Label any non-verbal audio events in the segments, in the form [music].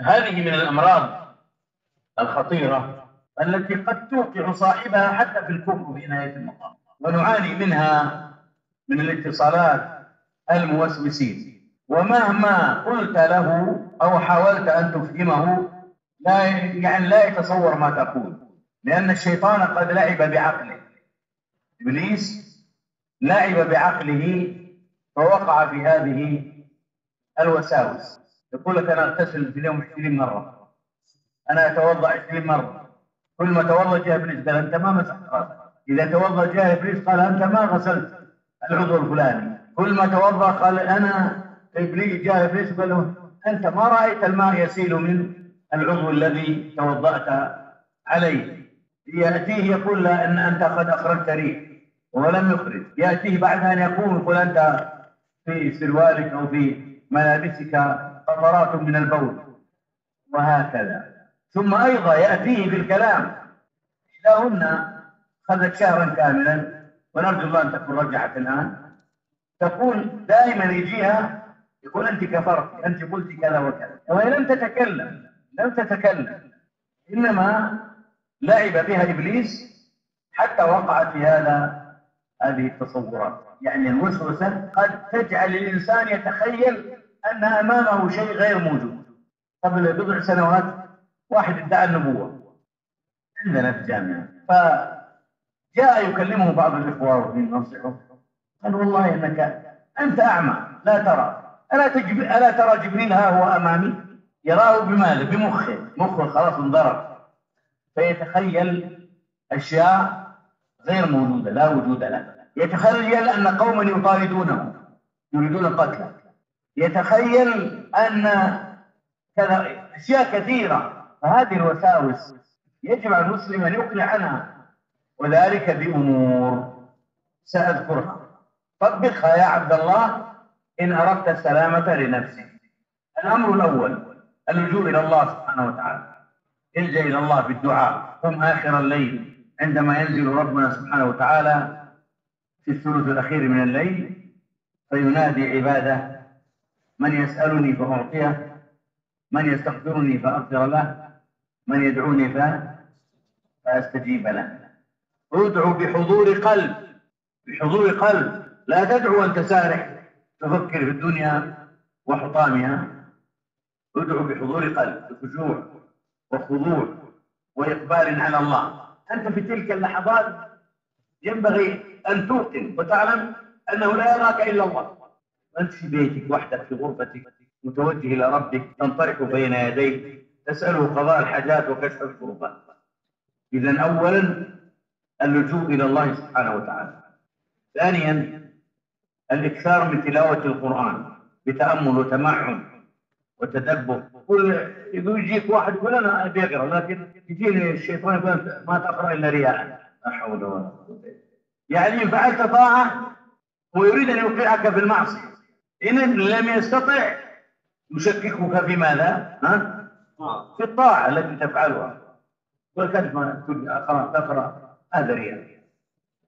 هذه من الأمراض الخطيرة التي قد توقع صاحبها حتى في الكفر في نهاية المطاف. ونعاني منها من الاتصالات الموسوسين. ومهما قلت له أو حاولت أن تفهمه لا يعني لا يتصور ما تقول. لأن الشيطان قد لعب بعقله. إبليس لعب بعقله فوقع في هذه الوساوس. يقول لك أنا أغتسل في اليوم 20 مرة. أنا أتوضأ 20 مرة. كل ما توضأ جاء إبليس قال أنت ما مسحت راسك. إذا توضأ جاء إبليس قال أنت ما غسلت العضو الفلاني. كل ما توضأ قال أنا إبليس جاء إبليس قال له أنت ما رأيت الماء يسيل من العضو الذي توضأت عليه. يأتيه يقول له أن أنت قد أخرجت ريح ولم يخرج. يأتيه بعد أن يقوم يقول أنت في سروالك أو في ملابسك قطرات من البول. وهكذا. ثم أيضا يأتيه بالكلام إحداهن خذت شهرا كاملا ونرجو الله أن تكون رجعت الآن. تقول دائما يجيها يقول أنت كفرت أنت قلت كذا وكذا. وهي لم تتكلم لم تتكلم إنما لعب بها إبليس حتى وقعت في هذا هذه التصورات. يعني الوسوسة قد تجعل الإنسان يتخيل أن أمامه شيء غير موجود. قبل بضع سنوات واحد ادعى النبوة. عندنا في الجامعة. فجاء يكلمه بعض الإخوة وينصحه قال والله إنك أنت أعمى. لا ترى. ألا, تجب... ألا ترى جبريل ها هو أمامي؟ يراه بماذا؟ بمخه. مخه خلاص انضرب. فيتخيل أشياء غير موجودة. لا وجود لها. يتخيل أن قوما يطاردونه. يريدون قتله. يتخيل أن كذا أشياء كثيرة فهذه الوساوس يجب على المسلم أن يقلع عنها وذلك بأمور سأذكرها. طبقها يا عبد الله إن أردت السلامة لنفسك الأمر الأول اللجوء إلى الله سبحانه وتعالى. الجأ إلى الله بالدعاء. قم آخر الليل. عندما ينزل ربنا سبحانه وتعالى في الثلث الأخير من الليل فينادي عباده من يسألني فأعطيه من يستغفرني فأغفر له من يدعوني فأستجيب له. ادعو بحضور قلب بحضور قلب. لا تدعو وأنت سارح تفكر في الدنيا وحطامها. ادعو بحضور قلب بخشوع وخضوع وإقبال على الله. أنت في تلك اللحظات ينبغي أن توقن وتعلم أنه لا يراك إلا الله. أنت في بيتك وحدك في غرفتك متوجه إلى ربك تنطرح بين يديه تسأله قضاء الحاجات وكشف الكربات إذا أولا اللجوء إلى الله سبحانه وتعالى. ثانيا الإكثار من تلاوة القرآن بتأمل وتمعن وتدبر. يقول يقول يجيك واحد يقول أنا أبي أقرأ لكن يجيني الشيطان يقول ما تقرأ إلا رياء. لا حول ولا قوة يعني إن فعلت طاعة ويريد أن يوقعك في المعصية. إن لم يستطع يشككك في ماذا؟ ها؟ في الطاعة التي تفعلها. والكلمة تقرأ تقرأ هذا رياء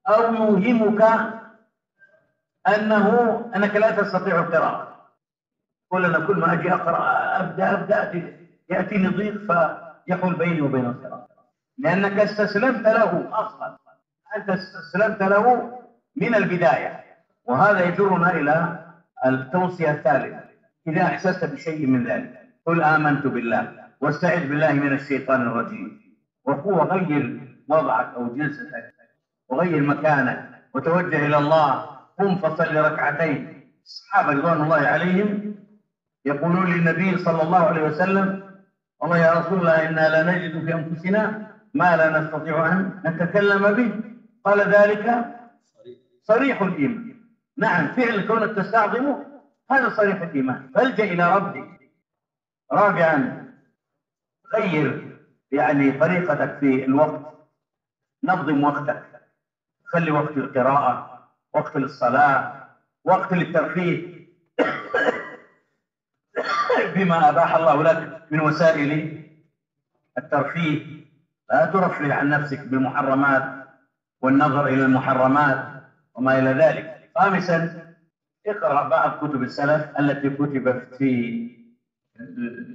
أو يوهمك أنه أنك لا تستطيع القراءة. قل أنا كل ما أجي أقرأ أبدأ أبدأ يأتيني ضيق فيحول بيني وبين القراءة لأنك استسلمت له أصلا. أنت استسلمت له من البداية. وهذا يجرنا إلى التوصية الثالثة إذا أحسست بشيء من ذلك قل آمنت بالله واستعذ بالله من الشيطان الرجيم. وهو غير وضعك أو جلستك وغير مكانك وتوجه إلى الله قم فصل ركعتين. الصحابة رضوان الله عليهم يقولون للنبي صلى الله عليه وسلم والله يا رسول الله إنا لا نجد في أنفسنا ما لا نستطيع أن نتكلم به. قال ذلك صريح. الإيمان. نعم فعل كونك تستعظمه هذا صريح الإيمان. فالجأ إلى ربك. رابعا غير يعني طريقتك في الوقت. نظم وقتك. خلي وقت القراءة وقت للصلاة وقت للترفيه. [coughs] بما أباح الله لك من وسائل الترفيه. لا ترفه عن نفسك بالمحرمات والنظر إلى المحرمات وما إلى ذلك. خامسا اقرأ بعض كتب السلف التي كتبت في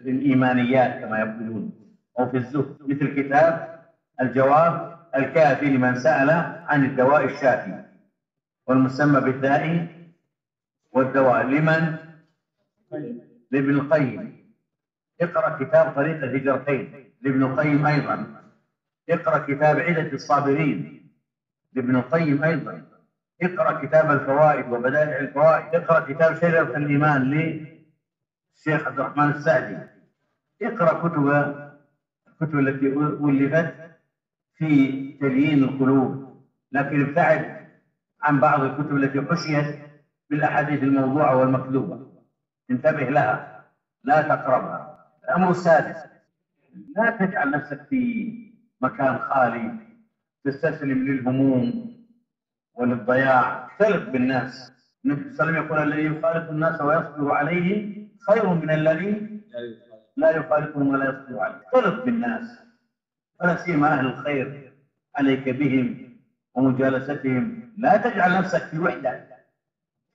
الإيمانيات كما يقولون أو في الزهد. مثل كتاب الجواب الكافي لمن سأل عن الدواء الشافي والمسمى بالداء والدواء لمن؟ لابن القيم. اقرأ كتاب طريق الهجرتين لابن القيم أيضا. اقرأ كتاب عدة الصابرين لابن القيم أيضا. اقرأ كتاب الفوائد وبدائع الفوائد. اقرأ كتاب شجرة الإيمان للشيخ عبد الرحمن السعدي. اقرأ كتب الكتب التي ألفت في تليين القلوب. لكن ابتعد عن بعض الكتب التي حشيت بالأحاديث الموضوعة والمكذوبة انتبه لها لا تقربها. الأمر السادس لا تجعل نفسك في مكان خالي تستسلم للهموم. وللضياع اختلط بالناس. النبي صلى الله عليه وسلم يقول الذي يخالط الناس ويصبر عليه خير من الذي لا يخالطهم ولا يصبر عليه اختلط بالناس. ولا سيما أهل الخير عليك بهم ومجالستهم. لا تجعل نفسك في وحدة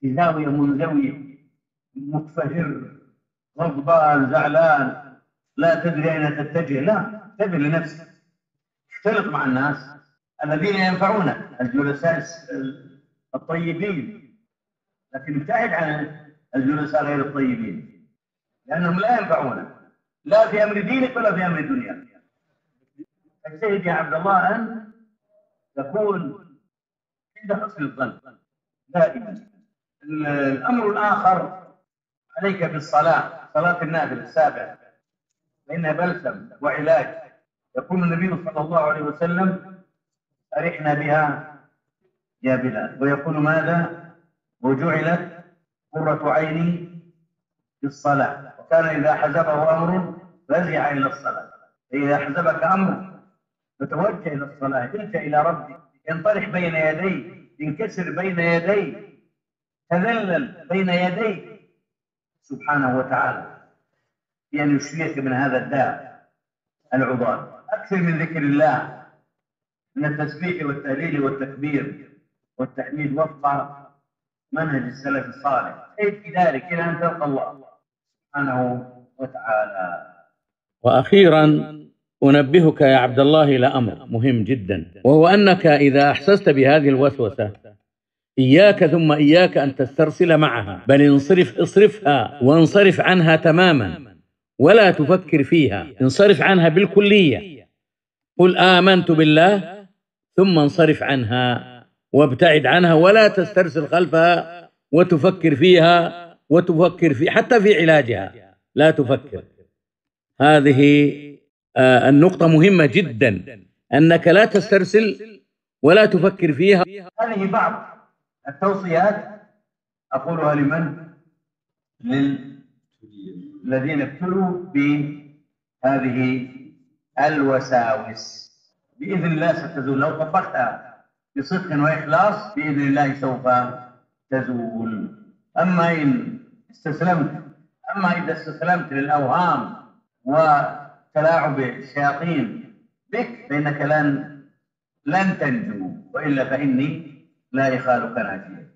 في زاوية منزوية متفهر غضبان زعلان لا تدري أين تتجه. لا انتبه لنفسك. اختلط مع الناس. الذين ينفعونك الجلساء الطيبين. لكن ابتعد عن الجلساء غير الطيبين لأنهم لا ينفعونك لا في أمر دينك ولا في أمر دنياك. اجتهد يا عبد الله أن تكون عند حسن الظن. دائما الأمر الآخر عليك بالصلاة صلاة النافلة السابع فإنها بلسم وعلاج. يقول النبي صلى الله عليه وسلم أرحنا بها يا بلال. ويقول ماذا؟ وجعلت قرة عيني في الصلاة. وكان إذا حزبه أمر فزع إلى الصلاة. فإذا حزبك أمر فتوجه إلى الصلاة. الجأ إلى ربك. انطرح بين يديه انكسر بين يديه تذلل بين يديه سبحانه وتعالى. بأن يشفيك من هذا الداء؟ العضال. أكثر من ذكر الله. من التسبيح والتهليل والتكبير والتحميد وفق منهج السلف الصالح. كيف ذلك إلى أن تلقى الله سبحانه وتعالى؟ وأخيرا أنبهك يا عبد الله إلى أمر مهم جدا وهو أنك إذا أحسست بهذه الوسوسة إياك ثم إياك أن تسترسل معها. بل انصرف اصرفها وانصرف عنها تماما ولا تفكر فيها. انصرف عنها بالكلية. قل آمنت بالله ثم انصرف عنها وابتعد عنها ولا تسترسل خلفها وتفكر فيها وتفكر في حتى في علاجها. لا تفكر. هذه آه، النقطة مهمة جدا. أنك لا تسترسل ولا تفكر فيها. هذه بعض التوصيات أقولها لمن؟ للذين ابتلوا بهذه الوساوس. بإذن الله ستزول. لو طبقتها بصدق وإخلاص بإذن الله سوف تزول. أما إن استسلمت أما إذا استسلمت للأوهام وتلاعب الشياطين بك فإنك لن لن تنجو. وإلا فإني لا يخالك ناجيا